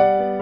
you